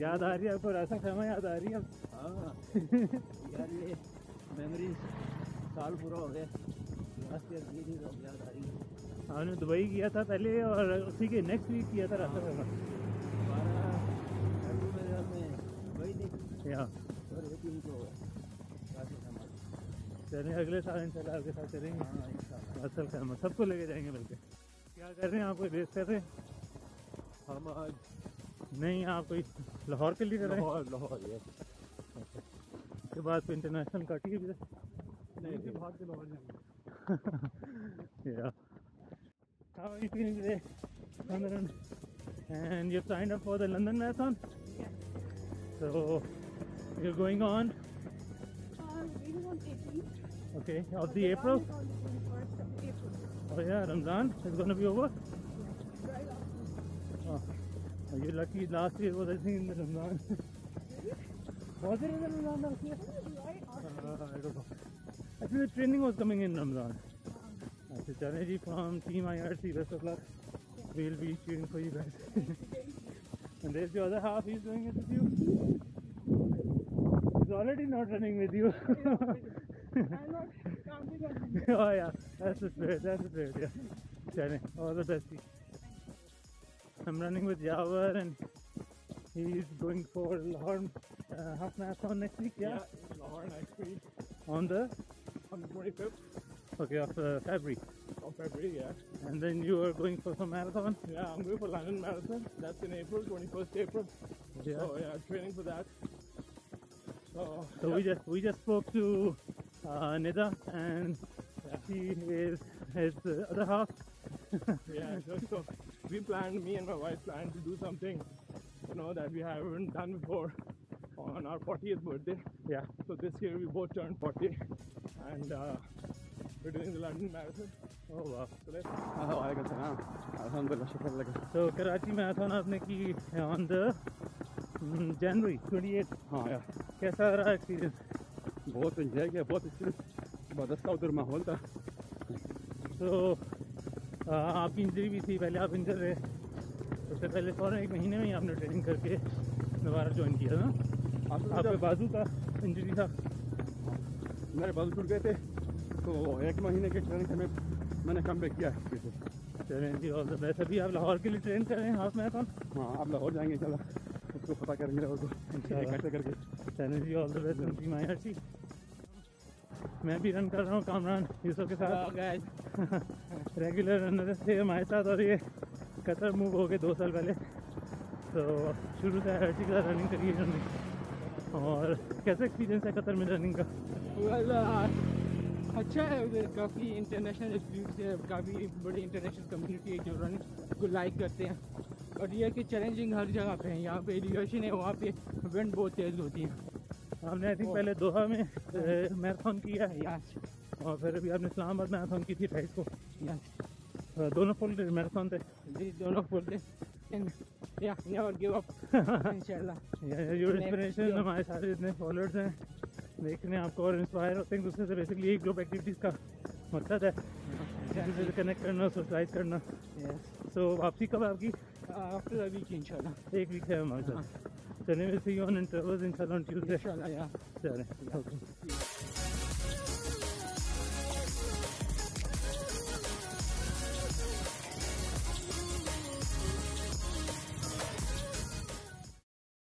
याद आ रही है आपको रास्ता खामा याद आ रही है हाँ। यार ये मेमोरीज साल पूरा हो गया। लास्ट ईयर की थी तो याद आ रही है। हमने दुबई किया था पहले और उसी के नेक्स्ट वीक किया था रास्ता रास्ते हमारे चलें अगले साल इंशाल्लाह आपके साथ चलेंगे। हाँ असल खामा सबको लेके जाएँगे बल्कि क्या कर रहे हैं आपको रेस कर रहे हैं? हम आज नहीं आप कोई लाहौर के लिए लाहौर बाद फिर इंटरनेशनल काटी है। नहीं London and you sign up for the London marathon so you going on okay of the April? April. Oh yeah, Ramzan, it's gonna be. Right after. Oh, are you lucky? Last year was I think in the Ramzan. was it in the Ramzan last year? Right after. Uh, I don't know. Actually, the training was coming in Ramzan. Okay, Chane ji from Team IRC, best of luck. We'll be cheering for you guys. and there's the other half, he's doing it with you. He's already not running with you. I'm not counting on you. oh yeah, that's the spirit, that's the spirit, yeah. Chane, all the best. I'm running with Jawar and he's going for Lahore uh, half marathon next week, yeah? Lahore next week On the, on the 25th okay, of uh, February. of February. Yeah, And then you are going for some marathon? yeah. I'm going for London Marathon. That's in April, 21st April. Yeah. So yeah, training for that. So, So we just we just spoke to uh, Nida and she is his uh, other half yeah, so, so we planned, me and my wife planned to do something, you know, that we haven't done before on our 40th birthday. Yeah. So this year we both turned 40 and uh, we're doing the London Marathon. Oh wow. So let's वालेकुम सलाम अल्हम्दुलिल्लाह शुक्र लगा So Karachi marathon आपने की on the mm, January 28th. हाँ यार कैसा रहा एक्सपीरियंस बहुत एंजॉय किया बहुत अच्छी जबरदस्त था उधर माहौल था तो आपकी इंजरी भी थी पहले आप इंजर रहे। उससे पहले फ़ौरन एक महीने में ही आपने ट्रेनिंग करके दोबारा ज्वाइन किया था आप आपके बाजू का इंजरी था। मेरे बाल टूट गए थे तो एक महीने के ट्रेनिंग में मैंने कम बैक किया है। चलें जी द बेस्ट अभी आप लाहौर के लिए ट्रेन कर रहे हैं हाफ़ मैराथन हाँ आप लाहौर जाएँगे चला उसको पता करेंगे और करके। चैनल जी ऑल द बेस्ट उनकी मायाची मैं भी रन कर रहा हूँ कामरान यूसुफ के साथ. रेगुलर रनर थे हमारे साथ और ये कतर मूव हो गए दो साल पहले। तो शुरू से हर चीज़ रनिंग करी है हमने और कैसा एक्सपीरियंस है कतर में रनिंग का? Well, uh, अच्छा है उधर काफ़ी इंटरनेशनल एक्सपीरियंस है काफ़ी बड़ी इंटरनेशनल कम्युनिटी है जो रनिंग को लाइक करते हैं। और ये कि चैलेंजिंग हर जगह पे है यहाँ पे एलिवेशन है वहाँ पे विंड बहुत तेज़ होती है। हमने आई थिंक पहले दोहा में मैराथन किया है। और फिर अभी आपने इस्लामाबाद मैराथन की थी अट्ठाईस को दोनों फुल मैराथन थे। जी दोनों बोलते या नेवर गिव अप इंशाल्लाह योर इंस्पिरेशन हमारे सारे जितने फॉलोअर्स हैं। देखने आपको और इंस्पायर होते हैं। दूसरे से बेसिकली एक ग्रुप एक्टिविटीज़ का मकसद है। एक दूसरे से कनेक्ट करना सोशलाइज करना। सो वापसी कब आपकी? आफ्टर अ वीक इंशाल्लाह एक वीक है हमारे साथ। चलिए सी ऑन इंटरवल्स इंशाल्लाह ट्यूसडे इंशाल्लाह या चलें